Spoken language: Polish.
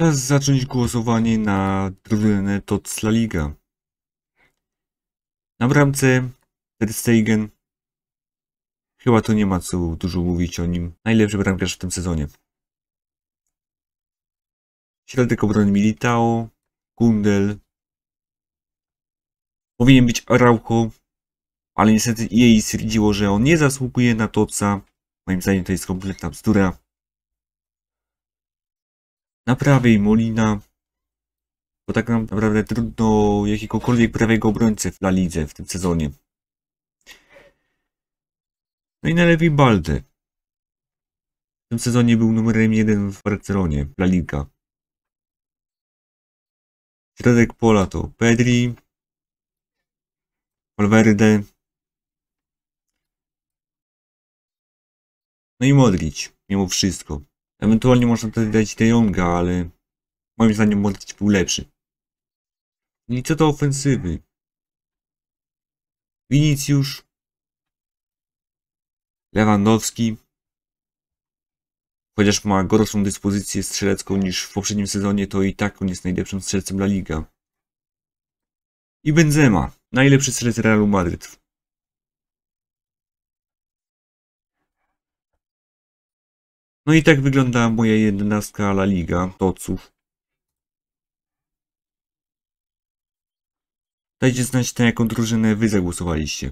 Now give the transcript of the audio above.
Czas zacząć głosowanie na drużynę TOTS La Liga. Na bramce Ter Stegen. Chyba to nie ma co dużo mówić o nim. Najlepszy bramkarz w tym sezonie. Środek obrony Militao, Kundel. Powinien być Araujo, ale niestety jej stwierdziło, że on nie zasługuje na Totsa. Moim zdaniem to jest kompletna bzdura. Na prawej Molina. Bo tak naprawdę trudno jakiegokolwiek prawego obrońcę w La Lidze w tym sezonie. No i na lewej Balde. W tym sezonie był numerem jeden w Barcelonie, La Liga. Środek pola to Pedri, Valverde, no i Modric, mimo wszystko. Ewentualnie można tutaj dać De Jonga, ale moim zdaniem Modric był lepszy. I co do ofensywy? Vinicius, Lewandowski, chociaż ma gorszą dyspozycję strzelecką niż w poprzednim sezonie, to i tak on jest najlepszym strzelcem La Liga. I Benzema, najlepszy strzelec Realu Madryt. No i tak wygląda moja jedenastka La Liga, toców. Dajcie znać na jaką drużynę wy zagłosowaliście.